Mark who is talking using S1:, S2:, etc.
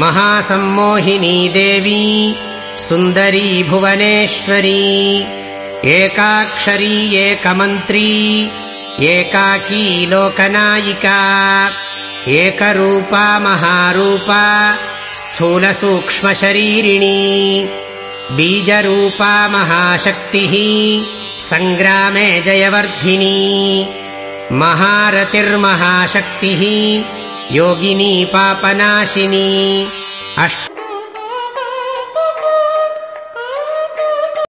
S1: महासम्मोहिनी देवी सुन्दरी भुवनेश्वरी एकाक्षरी एकमन्त्री एकाकी लोकनायिका एकरूपा महारूपा स्थूलसूक्ष्मशरीरिणी बीजरूपा महाशक्तिः सङ्ग्रामे जयवर्धिनी महारतिर्महाशक्तिः योगिनी पापनाशिनी। अष्ट